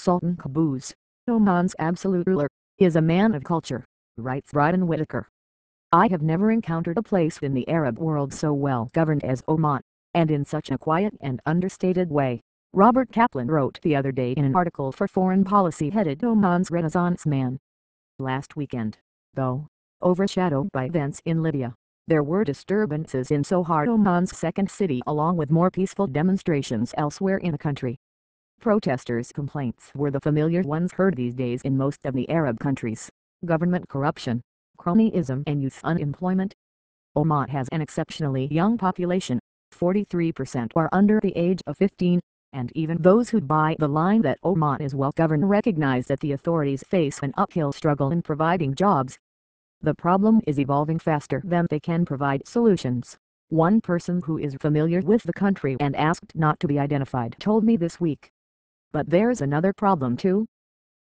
Sultan Qaboos, Oman's absolute ruler, is a man of culture, writes Brian Whitaker. I have never encountered a place in the Arab world so well governed as Oman, and in such a quiet and understated way. Robert Kaplan wrote the other day in an article for Foreign Policy headed Oman's Renaissance Man. Last weekend, though, overshadowed by events in Libya, there were disturbances in Sohar Oman's second city along with more peaceful demonstrations elsewhere in the country. Protesters' complaints were the familiar ones heard these days in most of the Arab countries, government corruption, cronyism and youth unemployment. Oman has an exceptionally young population, 43% are under the age of 15, and even those who buy the line that Oman is well governed recognize that the authorities face an uphill struggle in providing jobs. The problem is evolving faster than they can provide solutions. One person who is familiar with the country and asked not to be identified told me this week. But there's another problem too.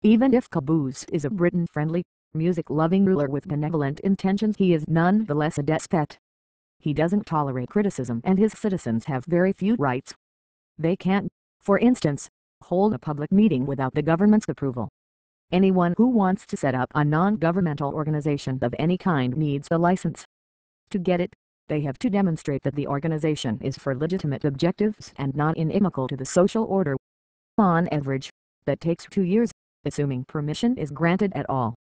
Even if Qaboos is a Britain-friendly, music-loving ruler with benevolent intentions he is nonetheless a despot. He doesn't tolerate criticism and his citizens have very few rights. They can't, for instance, hold a public meeting without the government's approval. Anyone who wants to set up a non-governmental organization of any kind needs a license. To get it, they have to demonstrate that the organization is for legitimate objectives and not inimical to the social order. On average, that takes two years, assuming permission is granted at all.